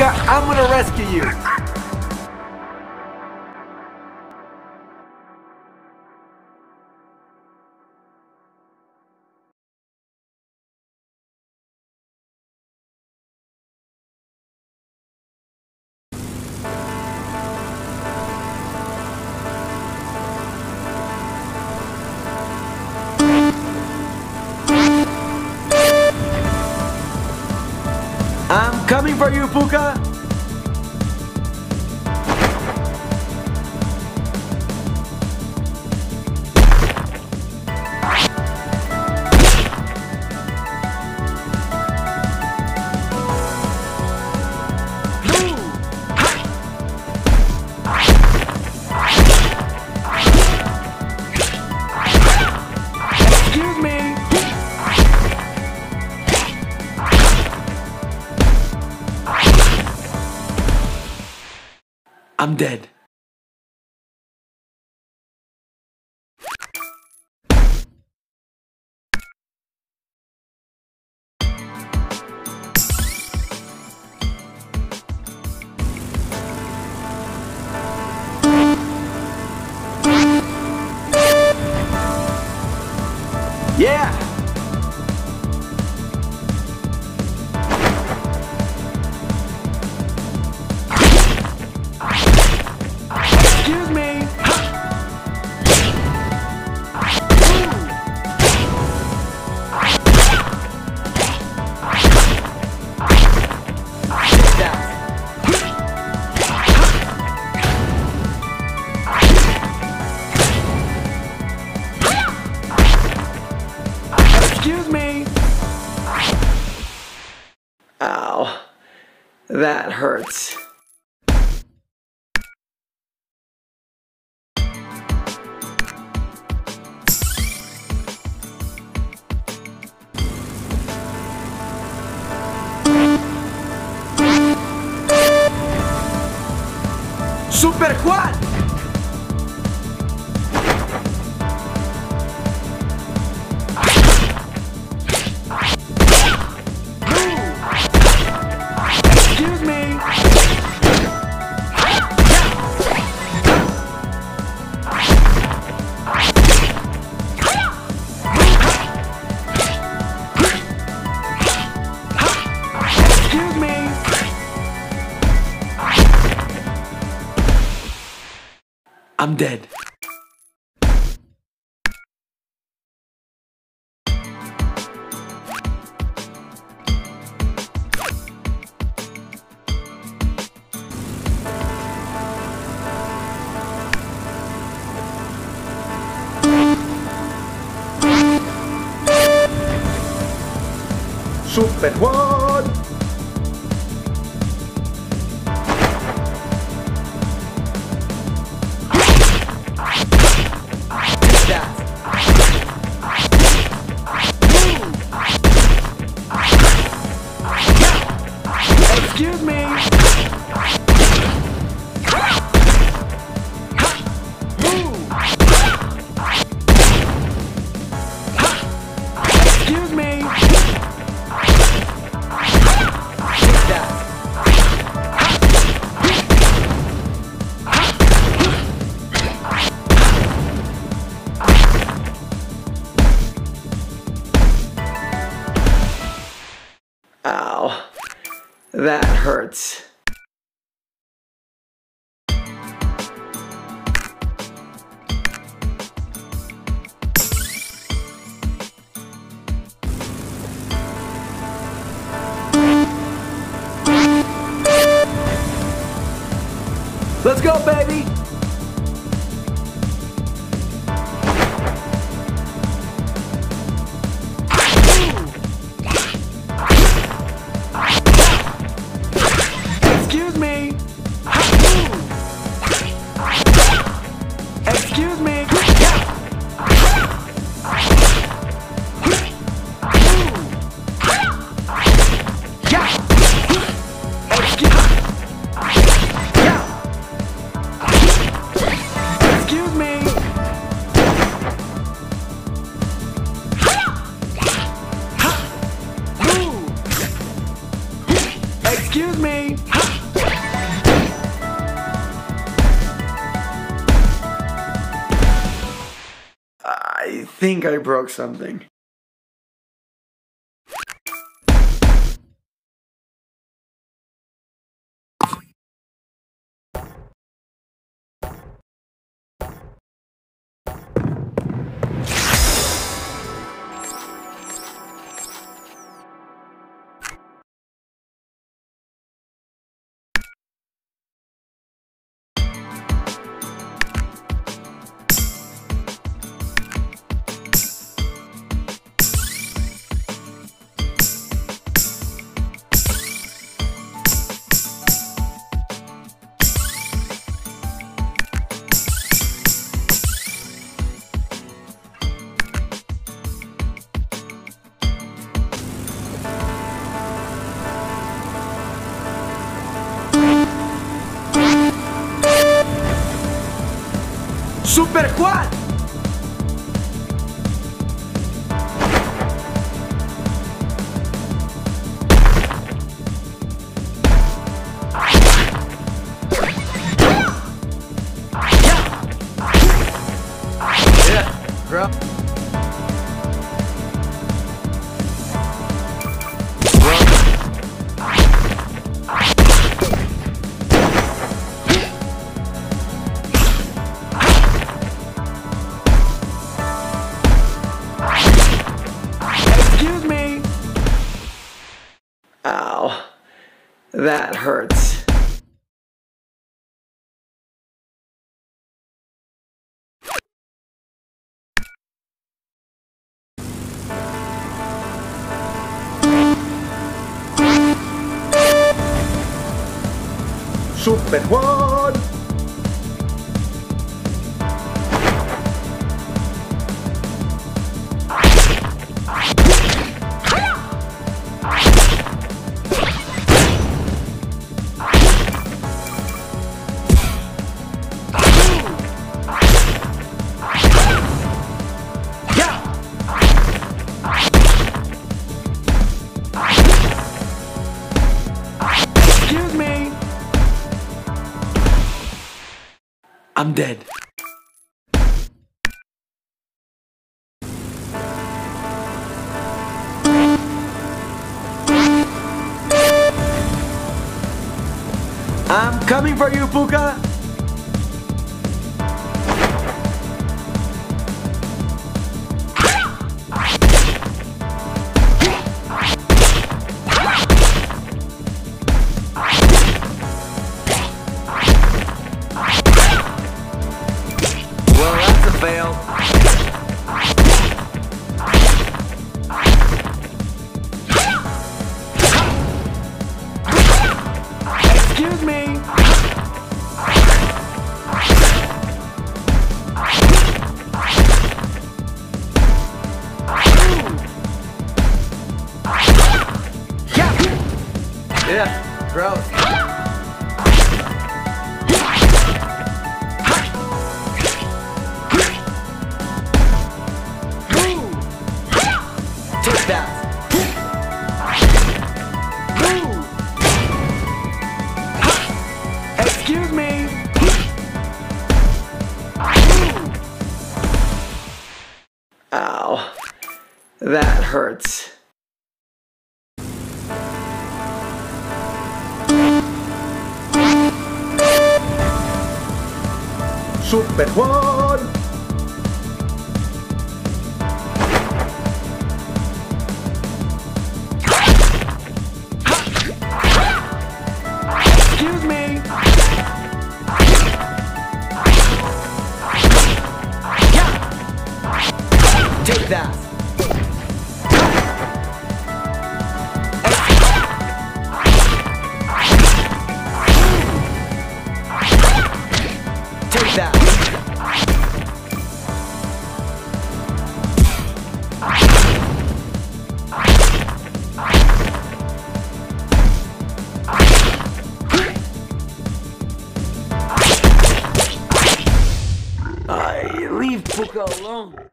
Puca, I'm gonna rescue you. Coming for you, Puca. I'm dead. Yeah! That hurts. Super Juan! I'm dead. Super Juan! That hurts. Excuse me. I think I broke something. Super Juan. That hurts. Super I'm dead. I'm coming for you, Puca. That's. Excuse me. Yeah, gross. That. Excuse me. Ow. That hurts. Super Juan. That. Take that. I leave Puca alone.